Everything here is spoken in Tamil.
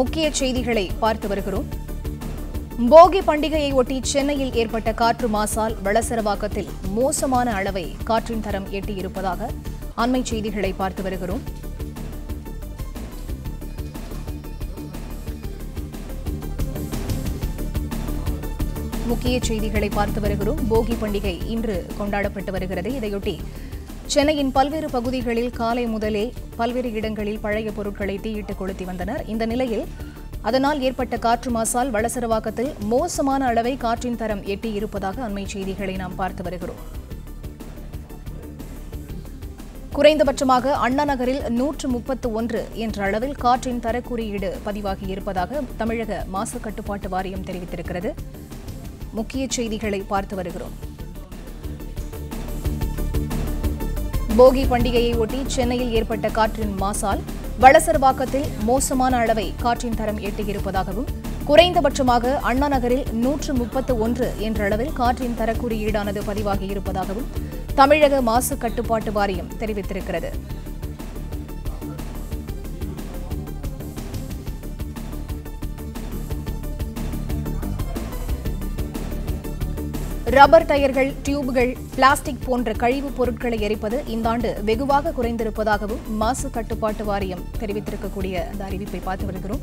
முக்கிய செய்திகளை பார்த்து வருகிறோம். போகி பண்டிகையை ஒட்டி சென்னையில் ஏற்பட்ட காற்று மாசால் வளசரவாக்கத்தில் மோசமான அளவை காற்றின் தரம் எட்டியிருப்பதாக அண்மை செய்திகளை பார்த்து வருகிறோம். முக்கிய செய்திகளை பார்த்து வருகிறோம். போகி பண்டிகை இன்று கொண்டாடப்பட்டு வருகிறது. இதையொட்டி சென்னையின் பல்வேறு பகுதிகளில் காலை முதலே பல்வேறு இடங்களில் பழைய பொருட்களை தீயிட்டு கொளுத்தி வந்தனர். இந்த நிலையில் அதனால் ஏற்பட்ட காற்று மாசால் வளசரவாக்கத்தில் மோசமான அளவை காற்றின் தரம் எட்டி இருப்பதாக அண்மை செய்திகளை நாம் பார்த்து வருகிறோம். குறைந்தபட்சமாக அண்ணா நகரில் நூற்று முப்பத்து ஒன்று என்ற அளவில் காற்றின் தர குறியீடு பதிவாகி இருப்பதாக தமிழக மாசு கட்டுப்பாட்டு வாரியம் தெரிவித்திருக்கிறது. முக்கிய செய்திகளை பார்த்து வருகிறோம். போகி பண்டிகையை ஒட்டி சென்னையில் ஏற்பட்ட காற்றின் மாசால் வளசரவாக்கத்தில் மோசமான அளவை காற்றின் தரம் எட்டியிருப்பதாகவும் குறைந்தபட்சமாக அண்ணா நகரில் நூற்று முப்பத்து ஒன்று என்ற அளவில் காற்றின் தர குறியீடானது பதிவாகி இருப்பதாகவும் தமிழக மாசு கட்டுப்பாட்டு வாரியம் தெரிவித்திருக்கிறது. ரப்பர் டயர்கள் டியூப்கள் பிளாஸ்டிக் போன்ற கழிவுப் பொருட்களை எரிப்பது இந்த ஆண்டு வெகுவாக குறைந்திருப்பதாகவும் மாசு கட்டுப்பாட்டு வாரியம் தெரிவித்திருக்கக்கூடிய அந்த அறிவிப்பை பார்த்து வருகிறோம்.